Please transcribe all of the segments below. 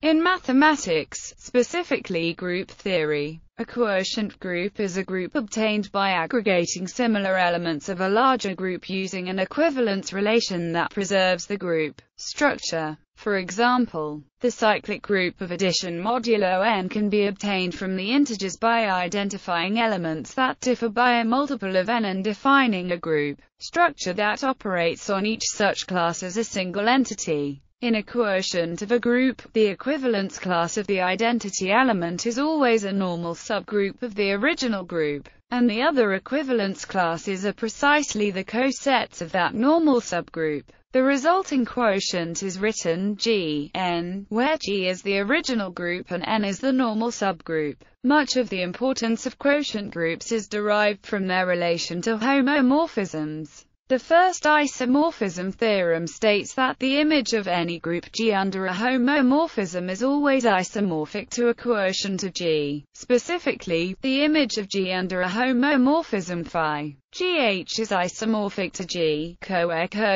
In mathematics, specifically group theory, a quotient group is a group obtained by aggregating similar elements of a larger group using an equivalence relation that preserves the group structure. For example, the cyclic group of addition modulo n can be obtained from the integers by identifying elements that differ by a multiple of n and defining a group structure that operates on each such class as a single entity. In a quotient of a group, the equivalence class of the identity element is always a normal subgroup of the original group, and the other equivalence classes are precisely the cosets of that normal subgroup. The resulting quotient is written G, n, where G is the original group and n is the normal subgroup. Much of the importance of quotient groups is derived from their relation to homomorphisms. The first isomorphism theorem states that the image of any group G under a homomorphism is always isomorphic to a quotient of G. Specifically, the image of G under a homomorphism phi GH is isomorphic to G, co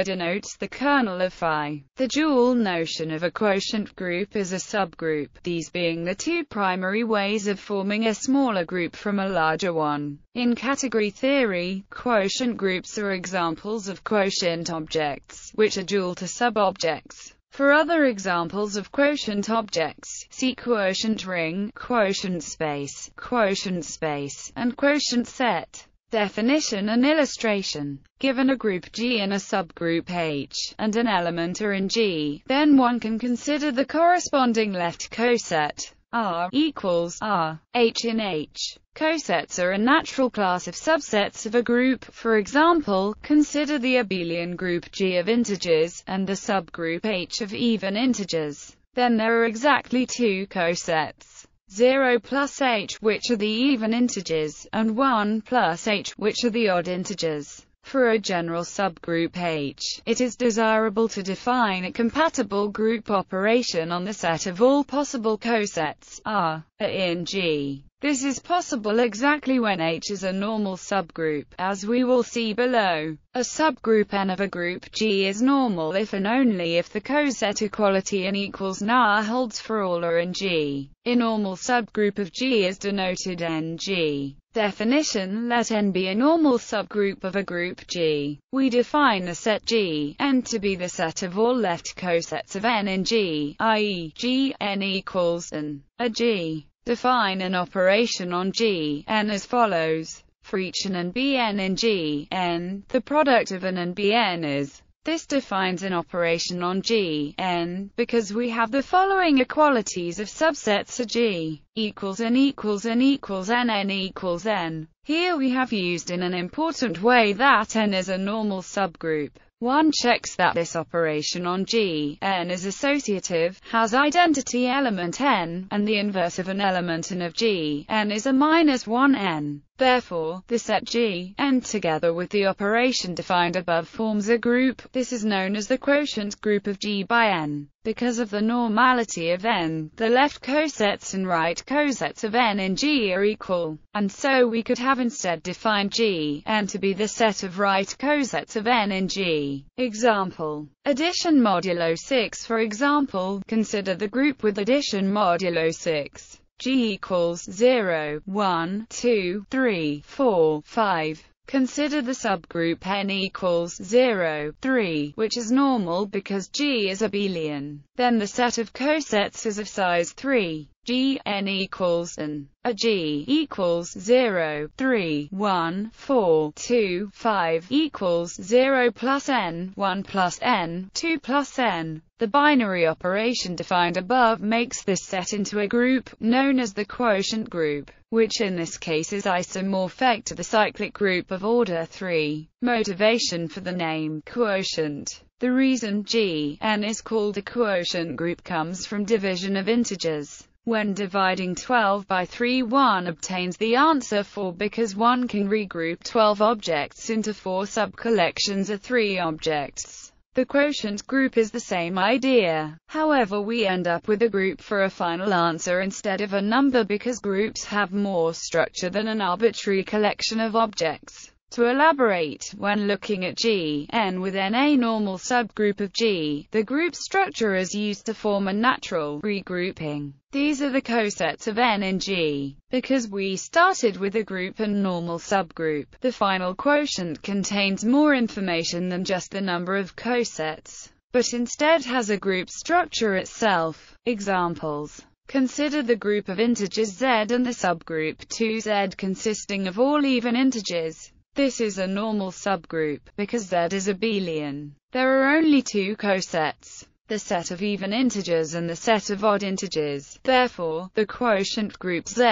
denotes the kernel of phi. The dual notion of a quotient group is a subgroup, these being the two primary ways of forming a smaller group from a larger one. In category theory, quotient groups are examples of quotient objects, which are dual to subobjects. For other examples of quotient objects, see quotient ring, quotient space, quotient space, and quotient set. Definition and illustration. Given a group G and a subgroup H, and an element are in G, then one can consider the corresponding left coset, R equals R, H in H. Cosets are a natural class of subsets of a group, for example, consider the abelian group G of integers, and the subgroup H of even integers. Then there are exactly two cosets. 0 plus h, which are the even integers, and 1 plus h, which are the odd integers. For a general subgroup H, it is desirable to define a compatible group operation on the set of all possible cosets R in G. This is possible exactly when H is a normal subgroup, as we will see below. A subgroup N of a group G is normal if and only if the coset equality N equals NA holds for all R in G. A normal subgroup of G is denoted NG. Definition Let N be a normal subgroup of a group G. We define the set G, N to be the set of all left cosets of N in G, i.e., G, N equals N. A G. Define an operation on G, n as follows. For each n and bn in G, n, the product of n and bn is. This defines an operation on G, n, because we have the following equalities of subsets of G, equals n equals n equals n n equals n. Here we have used in an important way that n is a normal subgroup. One checks that this operation on G, n is associative, has identity element n, and the inverse of an element n of G, n is a minus 1 n. Therefore, the set G, n together with the operation defined above forms a group. This is known as the quotient group of G by n. Because of the normality of n, the left cosets and right cosets of n in G are equal, and so we could have instead defined G, n to be the set of right cosets of n in G. Example. Addition modulo 6 For example, consider the group with addition modulo 6. G equals 0, 1, 2, 3, 4, 5. Consider the subgroup n equals 0, 3, which is normal because G is abelian. Then the set of cosets is of size 3. G n equals n. A G equals 0, 3, 1, 4, 2, 5 equals 0 plus n, 1 plus n, 2 plus n. The binary operation defined above makes this set into a group, known as the quotient group, which in this case is isomorphic to the cyclic group of order 3. Motivation for the name quotient. The reason G, n is called a quotient group comes from division of integers. When dividing 12 by 3 one obtains the answer 4 because one can regroup 12 objects into four subcollections of 3 objects. The quotient group is the same idea. However we end up with a group for a final answer instead of a number because groups have more structure than an arbitrary collection of objects. To elaborate, when looking at G, N with N a normal subgroup of G, the group structure is used to form a natural regrouping. These are the cosets of N in G. Because we started with a group and normal subgroup, the final quotient contains more information than just the number of cosets, but instead has a group structure itself. Examples Consider the group of integers z and the subgroup 2z consisting of all even integers. This is a normal subgroup, because Z is abelian. There are only two cosets, the set of even integers and the set of odd integers. Therefore, the quotient group Z,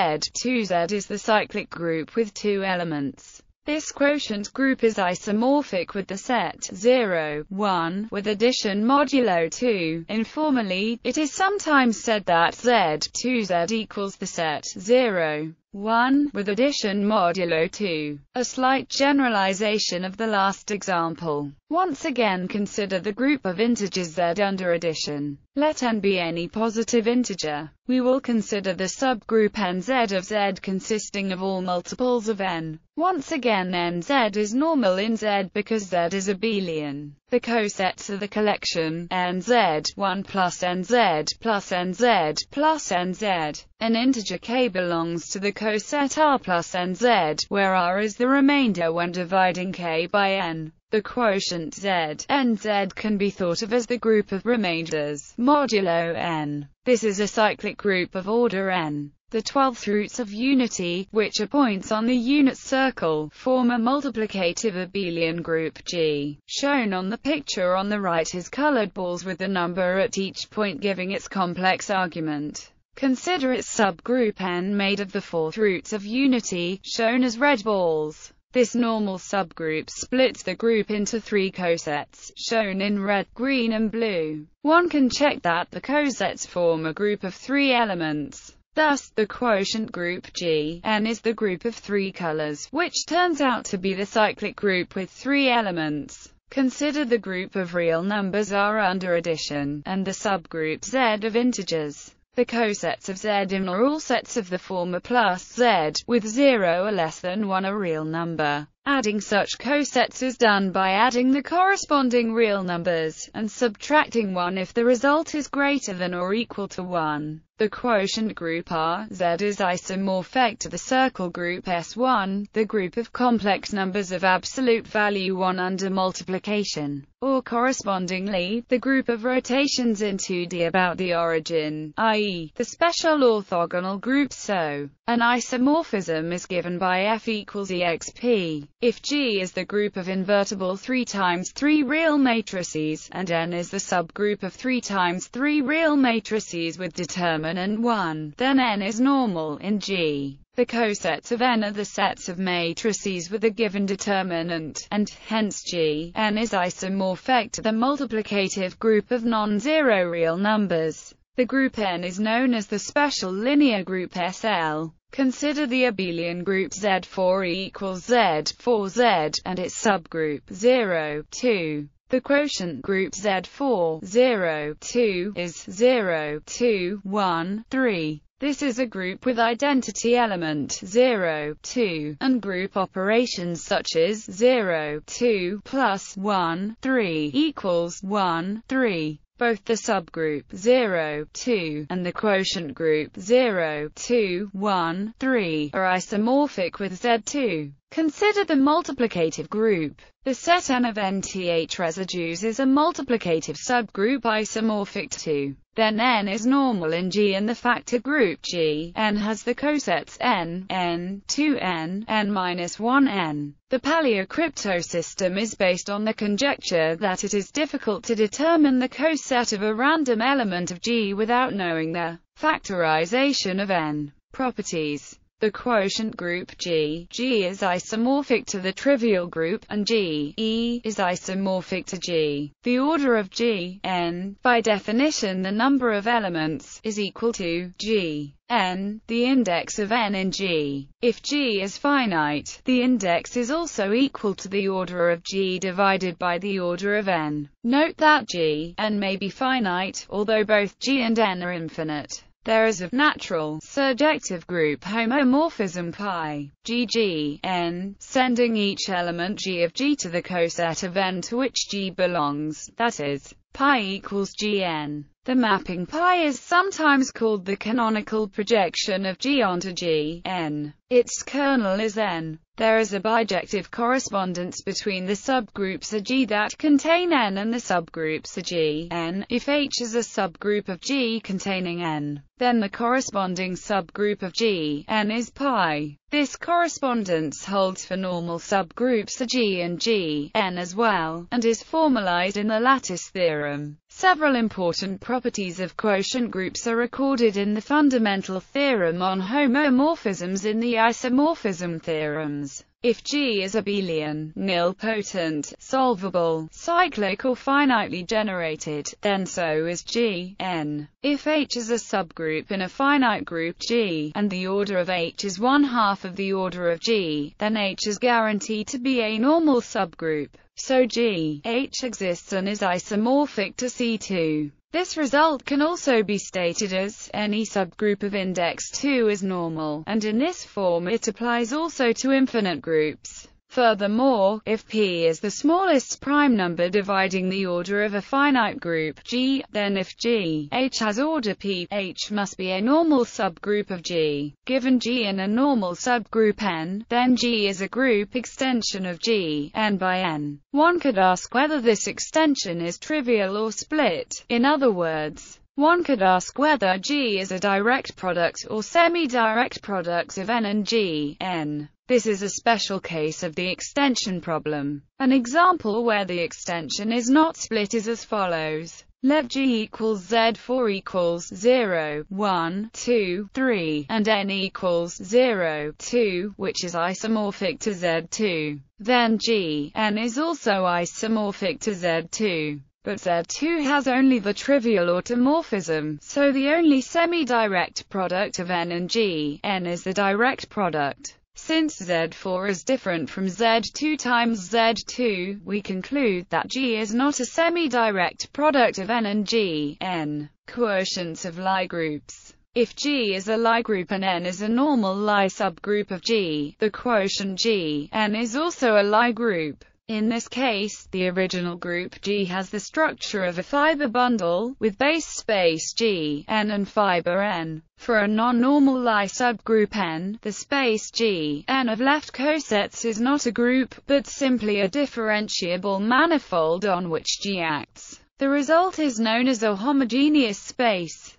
2Z is the cyclic group with two elements. This quotient group is isomorphic with the set 0, 1, with addition modulo 2. Informally, it is sometimes said that Z, 2Z equals the set 0, 1, with addition modulo 2. A slight generalization of the last example. Once again consider the group of integers z under addition. Let n be any positive integer. We will consider the subgroup nz of z consisting of all multiples of n. Once again nz is normal in z because z is abelian. The cosets of the collection, nz, 1 plus nz, plus nz, plus nz. An integer k belongs to the coset r plus nz, where r is the remainder when dividing k by n. The quotient z, nz can be thought of as the group of remainders, modulo n. This is a cyclic group of order n. The twelfth roots of unity, which are points on the unit circle, form a multiplicative abelian group G. Shown on the picture on the right is colored balls with the number at each point giving its complex argument. Consider its subgroup N made of the fourth roots of unity, shown as red balls. This normal subgroup splits the group into three cosets, shown in red, green and blue. One can check that the cosets form a group of three elements. Thus, the quotient group G, N is the group of three colors, which turns out to be the cyclic group with three elements. Consider the group of real numbers R under addition, and the subgroup Z of integers. The cosets of Zn are all sets of the former plus Z, with 0 or less than 1 a real number. Adding such cosets is done by adding the corresponding real numbers, and subtracting 1 if the result is greater than or equal to 1. The quotient group R, Z is isomorphic to the circle group S1, the group of complex numbers of absolute value 1 under multiplication, or correspondingly, the group of rotations in 2D about the origin, i.e., the special orthogonal group so. An isomorphism is given by F equals exp. If G is the group of invertible 3 times 3 real matrices, and N is the subgroup of 3 times 3 real matrices with determinant 1, then N is normal in G. The cosets of N are the sets of matrices with a given determinant, and, hence G, N is isomorphic to the multiplicative group of non-zero real numbers. The group N is known as the special linear group SL. Consider the abelian group Z4 equals Z4Z, and its subgroup 0, 2. The quotient group Z4, 0, 2, is 0, 2, 1, 3. This is a group with identity element 0, 2, and group operations such as 0, 2, plus 1, 3 equals 1, 3. Both the subgroup 0, 2, and the quotient group 0, 2, 1, 3 are isomorphic with Z2. Consider the multiplicative group. The set N of nth residues is a multiplicative subgroup isomorphic to. Then N is normal in G and the factor group G. N has the cosets N, N, 2N, N-1N. The Paillier cryptosystem is based on the conjecture that it is difficult to determine the coset of a random element of G without knowing the factorization of N properties. The quotient group G, G is isomorphic to the trivial group, and G, E, is isomorphic to G. The order of G, N, by definition the number of elements, is equal to G, N, the index of N in G. If G is finite, the index is also equal to the order of G divided by the order of N. Note that G, N may be finite, although both G and N are infinite. There is a natural, surjective group homomorphism pi, GG, n, sending each element G of G to the coset of n to which G belongs, that is, pi equals Gn. The mapping pi is sometimes called the canonical projection of G onto G, n. Its kernel is n. There is a bijective correspondence between the subgroups of G that contain n and the subgroups of G, n. If H is a subgroup of G containing n, then the corresponding subgroup of G, n is pi. This correspondence holds for normal subgroups of G and G, n as well, and is formalized in the lattice theorem. Several important properties of quotient groups are recorded in the fundamental theorem on homomorphisms in the isomorphism theorems. If G is abelian, nilpotent, solvable, cyclic or finitely generated, then so is G, n. If H is a subgroup in a finite group G, and the order of H is one half of the order of G, then H is guaranteed to be a normal subgroup. So G, H exists and is isomorphic to C2. This result can also be stated as, any subgroup of index 2 is normal, and in this form it applies also to infinite groups. Furthermore, if P is the smallest prime number dividing the order of a finite group G, then if G, H has order P, H must be a normal subgroup of G. Given G in a normal subgroup N, then G is a group extension of G, N by N. One could ask whether this extension is trivial or split, in other words, one could ask whether G is a direct product or semi-direct product of N and G, N. This is a special case of the extension problem. An example where the extension is not split is as follows. Let G equals Z4 equals 0, 1, 2, 3, and N equals 0, 2, which is isomorphic to Z2. Then G, N is also isomorphic to Z2. But Z2 has only the trivial automorphism, so the only semi-direct product of N and G, N is the direct product. Since Z4 is different from Z2 times Z2, we conclude that G is not a semi-direct product of N and G, N, quotients of Lie groups. If G is a Lie group and N is a normal Lie subgroup of G, the quotient G, N is also a Lie group. In this case, the original group G has the structure of a fiber bundle, with base space G, N and fiber N. For a non-normal Lie subgroup N, the space G, N of left cosets is not a group, but simply a differentiable manifold on which G acts. The result is known as a homogeneous space.